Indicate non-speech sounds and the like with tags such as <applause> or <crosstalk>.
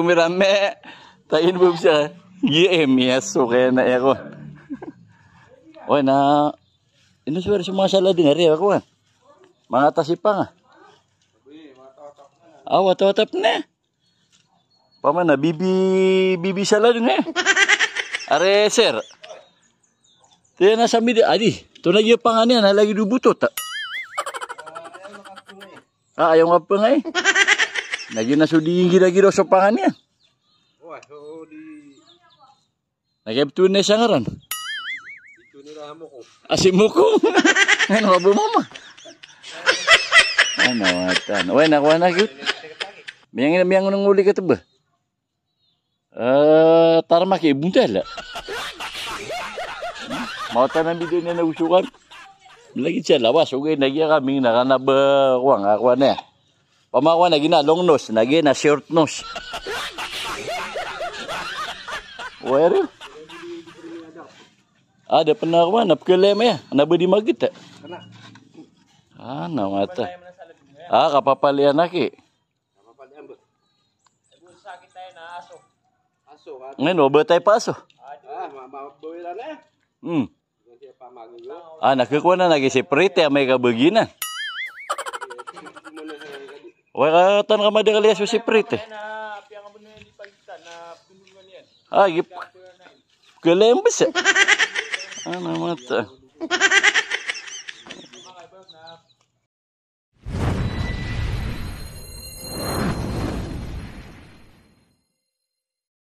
Tumirame. Tain mo siya. GM, yes. Okay na ako. Oy na. Ino siya sumasala din ari ako. ah. Mga tasipang ah. Ah, watawatap na. Paman na, bibi, bibi sala din eh. Are, sir. Tiyan na sa midi. Adi, ito na yung pangan yan. Lagi dubutot. ah. Ah, ayaw nga pa nga eh. Lagi na sudi yung gira-gira sa pangan yan. Wah, oh di Nagayap na siya nga ron. itu nila mo ko. Asim mo ko. Ano ka bumama? Ano, atan. Uy, nakuha na cute. Miyang miyang nang uli ka to ba? Eh, tarma kay buntal. Mau tanam video na nausukan. Lagi siya lawas, ugay lagi kami nakanaba kuwang ako na. Pamawa na gina long nose, na short nose. Where? Ada pernah kuan, napkelem ya, nabadi magit. eh. Kana. Ah, namata. Ah, kapapalian lagi. Napapalian ba? Aso ka. Ngayon, wabatay pa aso. Ah, mababoy lang eh. Hmm. Ah, nakakuha na lagi si Prite, may kabaginan. Wala tan ka madira liya si Prit eh. Ah, gip. Kalembes eh. <laughs> Ano mata.